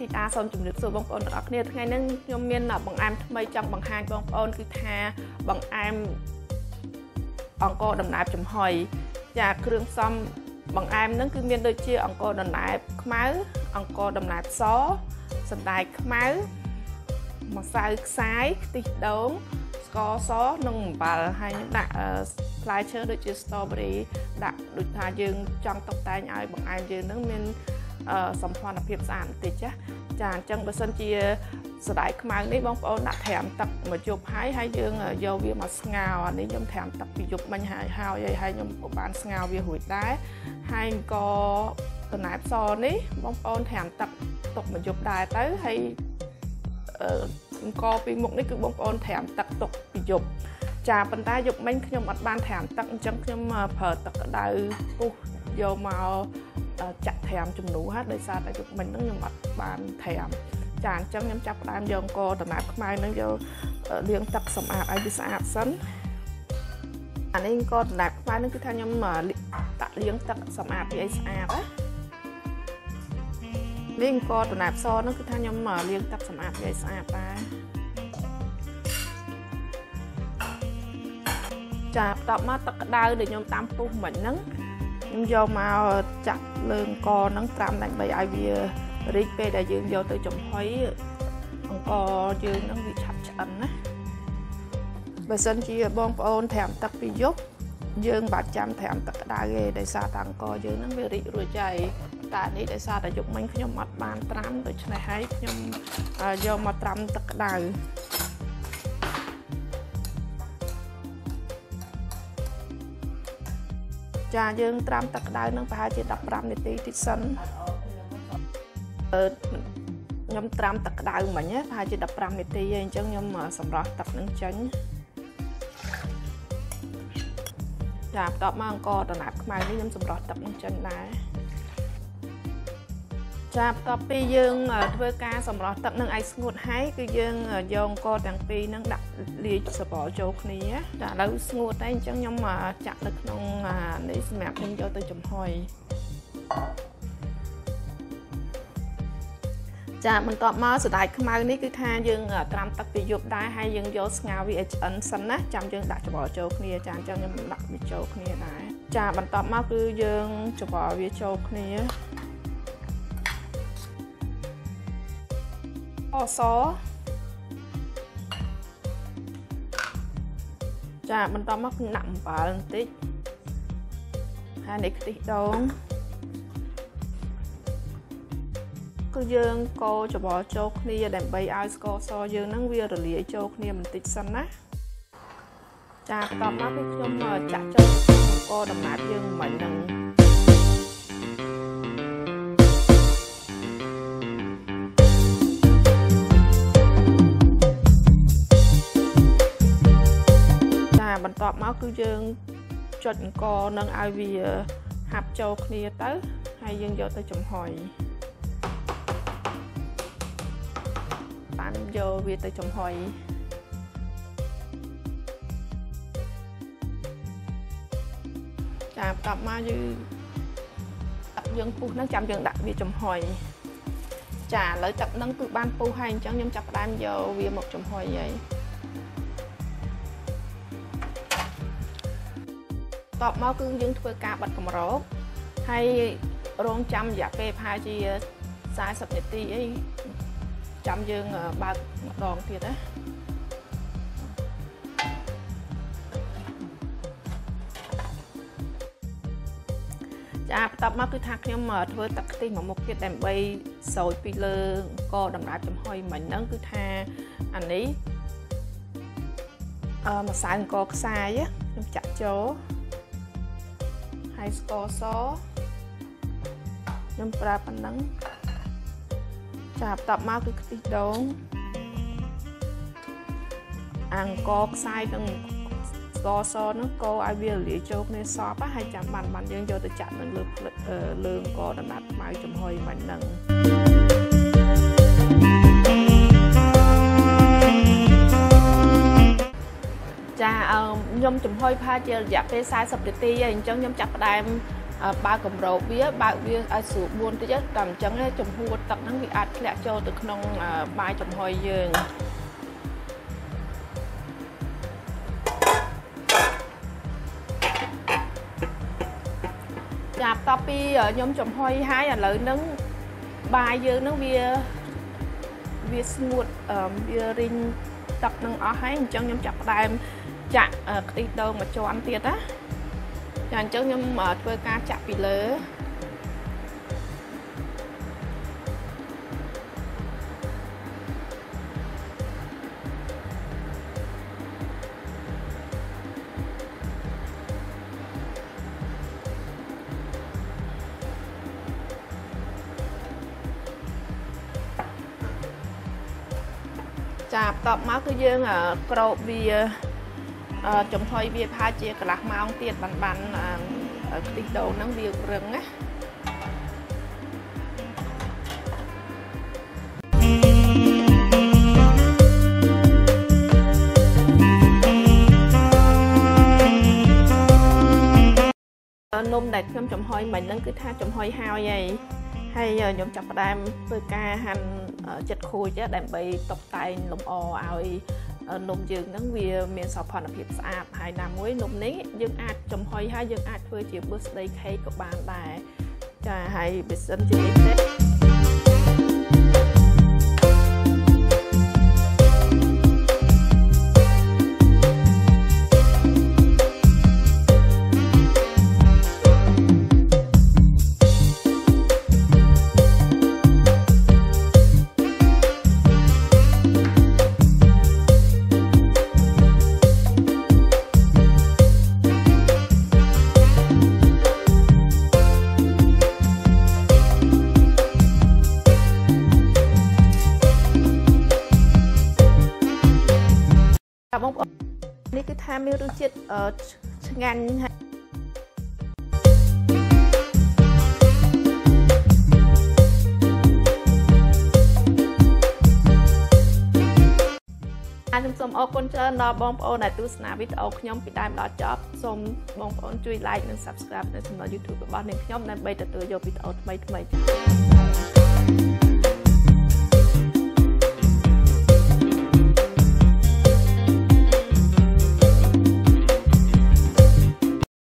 ធីតាសូមជម្រាបសួរបងប្អូនទាំងអស់គ្នាថ្ងៃនេះខ្ញុំមានបង្អែមថ្មីចង់បង្ហាញបងប្អូនគឺថាបង្អែមអង្គរដំណើបចំហុយចាគ្រឿងផ្សំបង្អែមហ្នឹងគឺមានដូចជាអង្គរដំណើបខ្មៅអង្គរដំណើបសសណ្តែកខ្មៅម្សៅខ្សាយខ្ទិះដូងស្ករសនិងអំបិលហើយដាក់ផ្លែឈើដូចជា strawberry ដាក់ដូចថាយើងចង់តុបតែងឲ្យបង្អែមយើងនឹងមាន សម្ព័ន្ធភាពស្អាតបន្តិចចាចាអញ្ចឹងបើសិនជាសណ្តែកខ្មៅនេះបងប្អូនដាក់ត្រាំទឹកមួយយប់ហើយហើយយើងយកវាមកស្ងោរអានេះខ្ញុំត្រាំទឹកពីយប់មិញហើយហើយហើយខ្ញុំក៏បានស្ងោរវារួចដែរហើយក៏តំណែបសនេះបងប្អូនត្រាំទឹកទុកមួយយប់ដែរទៅហើយអង្គពីមុខនេះគឺបងប្អូនត្រាំទឹកទុកពីយប់ចាប៉ុន្តែយប់មិញខ្ញុំអត់បានត្រាំទឹកអញ្ចឹងខ្ញុំប្រើទឹកក្តៅពុះយកមក ចាក់ត្រាំជំនួសហើយដោយសារតែយប់មិញហ្នឹងខ្ញុំអត់បានត្រាំចាអញ្ចឹងខ្ញុំចាប់ផ្ដើមយកអង្គដំណាប់ខ្មៅហ្នឹងយកលាងទឹកសម្អាតឲ្យវាស្អាតសិនអានេះអង្គដំណាប់ខ្មៅហ្នឹងគឺថាខ្ញុំតាក់លាងទឹកសម្អាតវាឲ្យស្អាតណានេះអង្គដំណាប់សហ្នឹងគឺថាខ្ញុំលាងទឹកសម្អាតវាឲ្យស្អាតដែរចាបន្ទាប់មកទឹកក្តៅដែលខ្ញុំតាំពុះមិញហ្នឹងខ្ញុំយកមកចាក់ លើអង្គហ្នឹងត្រាំដើម្បីឲ្យវារីកពេលដែលយើងយកទៅចំហុយអង្គយើងហ្នឹងវាឆាប់ឆ្អិនណាបើសិនជាបងប្អូនត្រាំទឹកពីយប់យើងបាច់ចាំត្រាំទឹកក្តៅទេដោយសារតាអង្គយើងហ្នឹងវារីករួចហើយតែនេះដោយសារតែយប់មិញខ្ញុំអត់បានត្រាំដូច្នេះហើយខ្ញុំយកមកត្រាំទឹកក្តៅ ចាយើងត្រាំទឹកក្តៅនឹងប្រហែលជា15នាទីតិចសិនខ្ញុំត្រាំទឹកក្តៅមិញប្រហែលជា15នាទីហើយអញ្ចឹងខ្ញុំសម្រោះទឹកនឹងចេញចាបន្ទាប់មកអង្គតំណាប់ខ្មៅនេះខ្ញុំសម្រោះទឹកនឹងចេញដែរ ចាបន្ទាប់ពីយើងធ្វើការសម្រោះទឹកនឹងឲ្យស្ងួតហើយគឺយើងយកអង្គទាំងពីរនឹងដាក់លាយសបល់ចូលគ្នាចាឥឡូវស្ងួតហើយអញ្ចឹងខ្ញុំចាក់នៅក្នុងនេះសម្រាប់ខ្ញុំយកទៅចំហុយចាបន្ទាប់មកសណ្តែកខ្មៅនេះគឺថាយើងត្រាំទឹកពីយប់ដែរហើយយើងយកស្ងោរវាឲ្យឆ្អិនសិនណាចាំយើងដាក់ច្បល់ចូលគ្នាចាអញ្ចឹងខ្ញុំដាក់វាចូលគ្នាដែរចាបន្ទាប់មកគឺយើងច្បល់វាចូលគ្នា អសចាបន្តមកគឺដាក់អំបិលបន្តិចហើយនេះខ្ទិះដូងគឺយើងកូរច្បល់ចូលគ្នាដើម្បីឲ្យស្ករសយើងហ្នឹងវារលាយចូលគ្នាបន្តិចសិនណាចាបន្តមកគឺខ្ញុំចាក់ចូលក្នុងអង្គដំណាប់យើងមិញហ្នឹង បន្ទាប់មកគឺយើងចុចអង្គនឹងឲ្យវាហាប់ចូលគ្នាទៅហើយយើងយកទៅចំហុយបានយកវាទៅចំហុយចាបន្ទាប់មកយើងទឹកយើងពុះហ្នឹងចាំយើងដាក់វាចំហុយចាឥឡូវទឹកហ្នឹងគឺបានពុះហើយអញ្ចឹងខ្ញុំចាប់ផ្ដើមយកវាមកចំហុយហើយ តបមកគឺយើងធ្វើការបិទកម្របហើយរងចាំរយៈពេលប្រហែលជា40នាទីអីចាំយើងបើកម្ដងទៀតណាចាបន្ទាប់មកគឺថាខ្ញុំធ្វើទឹកខ្ទិះមួយមុខទៀតដើម្បីស្រោចពីលើកដំណើរចំហុយមិញហ្នឹងគឺថាអានេះអឺម្សៅអង្គខ្សាយខ្ញុំចាក់ចូល ហើយស្ករសខ្ញុំប្រើប៉ុណ្ណឹងចាបន្ទាប់មកគឺខ្ទិះដូងអង្ករខ្សាយនិងស្ករសហ្នឹងកូរឲ្យវារលាយចូលគ្នាសពហើយចាំបានបានយើងយកទៅចាក់នៅលើលើអង្ករដំណាត់ខ្មៅចំហុយមិញហ្នឹង ចាខ្ញុំចំហុយផាជារយៈពេល40នាទីហើយអញ្ចឹងខ្ញុំចាប់ផ្ដើមបើកកម្របវាបើកវាឲ្យស្រួលបួនតិចតែអញ្ចឹងចំហួរទឹកហ្នឹងវាអាចធ្លាក់ចូលទៅក្នុងបាយចំហុយយើងចាបន្ទាប់ពីខ្ញុំចំហុយហើយឥឡូវហ្នឹងបាយយើងហ្នឹងវាវាស្ងួតវារីងទឹកនឹងអស់ហើយអញ្ចឹងខ្ញុំចាប់ផ្ដើម ចាក់ខ្ទិះដូងមួយជាន់ទៀតណាចាអញ្ចឹងខ្ញុំធ្វើការចាក់ពីលើចាបន្ទាប់មកគឺយើងក្របវា ចំហុយវាប្រហែលជាកន្លះម៉ោងទៀតបានបានខ្ទិះដូងហ្នឹងវារឹងណានំដែលខ្ញុំចំហុយមិញហ្នឹងគឺថាចំហុយហើយហើយហើយខ្ញុំចាប់ផ្ដើមធ្វើការហាន់ចិត្តខូចដើម្បីតុបតែងលម្អឲ្យ នំយើងហ្នឹងវាមានសោភ័ណភាពស្អាតហើយណាមួយនំនេះយើងអាចចំហុយហើយយើងអាចធ្វើជា birthday cake ក៏បានដែរចាហើយបើសិនជានេះ ថាមានរសជាតិឆ្ងាញ់ហើយខ្ញុំសូមអរគុណច្រើនដល់បងប្អូនដែលទស្សនាវីដេអូខ្ញុំពីដើមដល់ចប់សូមបងប្អូនជួយ like និង subscribe នៅ channel YouTube របស់នាងខ្ញុំដើម្បីទទួលយកវីដេអូថ្មីៗ